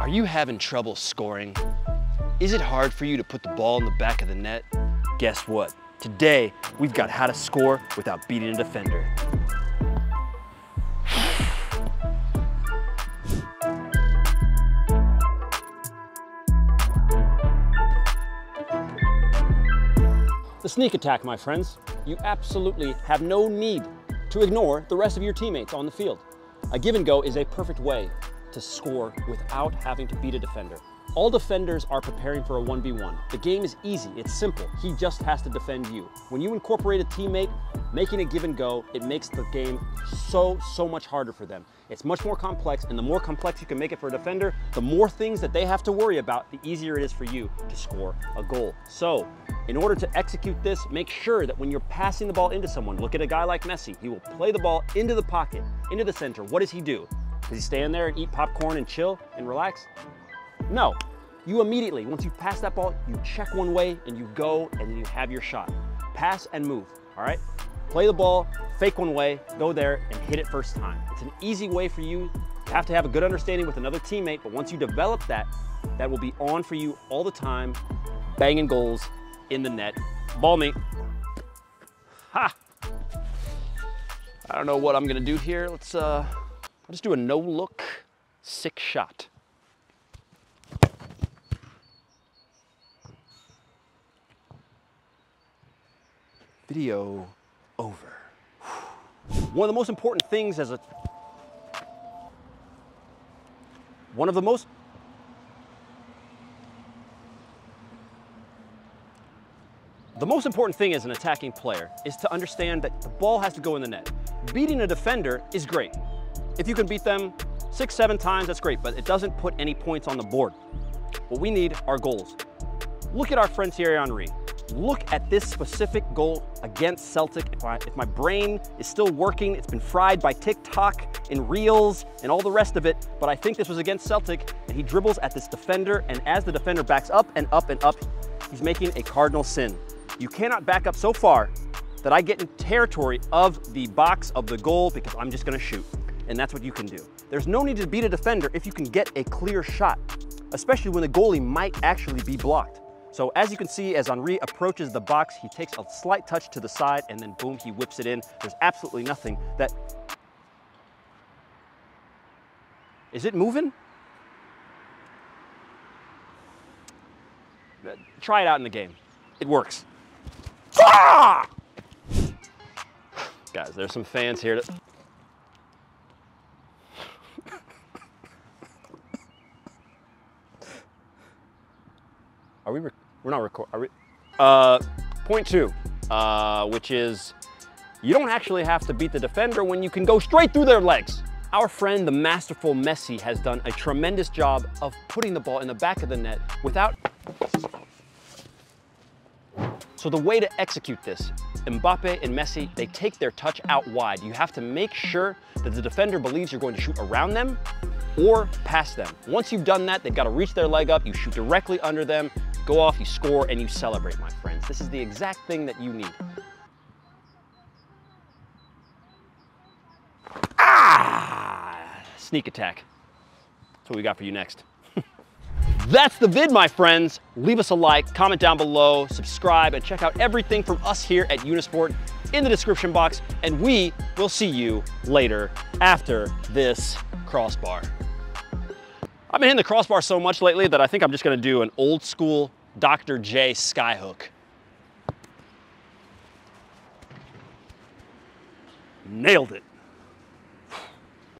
Are you having trouble scoring? Is it hard for you to put the ball in the back of the net? Guess what? Today, we've got how to score without beating a defender. The sneak attack, my friends. You absolutely have no need to ignore the rest of your teammates on the field. A give and go is a perfect way to score without having to beat a defender. All defenders are preparing for a 1v1. The game is easy, it's simple. He just has to defend you. When you incorporate a teammate, making a give and go, it makes the game so, so much harder for them. It's much more complex, and the more complex you can make it for a defender, the more things that they have to worry about, the easier it is for you to score a goal. So, in order to execute this, make sure that when you're passing the ball into someone, look at a guy like Messi. He will play the ball into the pocket, into the center. What does he do? Does he stand there and eat popcorn and chill and relax? No. You immediately, once you pass that ball, you check one way and you go and you have your shot. Pass and move, all right? Play the ball, fake one way, go there and hit it first time. It's an easy way for you. You have to have a good understanding with another teammate, but once you develop that, that will be on for you all the time, banging goals in the net. Ball me. Ha! I don't know what I'm gonna do here. Let's, uh, I'll just do a no look, sick shot. Video over. One of the most important things as a, one of the most The most important thing as an attacking player is to understand that the ball has to go in the net. Beating a defender is great. If you can beat them six, seven times, that's great, but it doesn't put any points on the board. What we need are goals. Look at our friend Thierry Henry. Look at this specific goal against Celtic. If, I, if my brain is still working, it's been fried by TikTok and Reels and all the rest of it, but I think this was against Celtic, and he dribbles at this defender, and as the defender backs up and up and up, he's making a cardinal sin. You cannot back up so far that I get in territory of the box of the goal because I'm just gonna shoot. And that's what you can do. There's no need to beat a defender if you can get a clear shot, especially when the goalie might actually be blocked. So as you can see, as Henry approaches the box, he takes a slight touch to the side and then boom, he whips it in. There's absolutely nothing that... Is it moving? Try it out in the game. It works. Ah! Guys, there's some fans here. To... Are we, we're not recording, we? Uh, point two, uh, which is you don't actually have to beat the defender when you can go straight through their legs. Our friend, the masterful Messi, has done a tremendous job of putting the ball in the back of the net without so the way to execute this, Mbappe and Messi, they take their touch out wide. You have to make sure that the defender believes you're going to shoot around them or past them. Once you've done that, they've got to reach their leg up, you shoot directly under them, go off, you score, and you celebrate, my friends. This is the exact thing that you need. Ah! Sneak attack. That's what we got for you next. That's the vid, my friends. Leave us a like, comment down below, subscribe, and check out everything from us here at Unisport in the description box, and we will see you later after this crossbar. I've been hitting the crossbar so much lately that I think I'm just gonna do an old school Dr. J skyhook. Nailed it.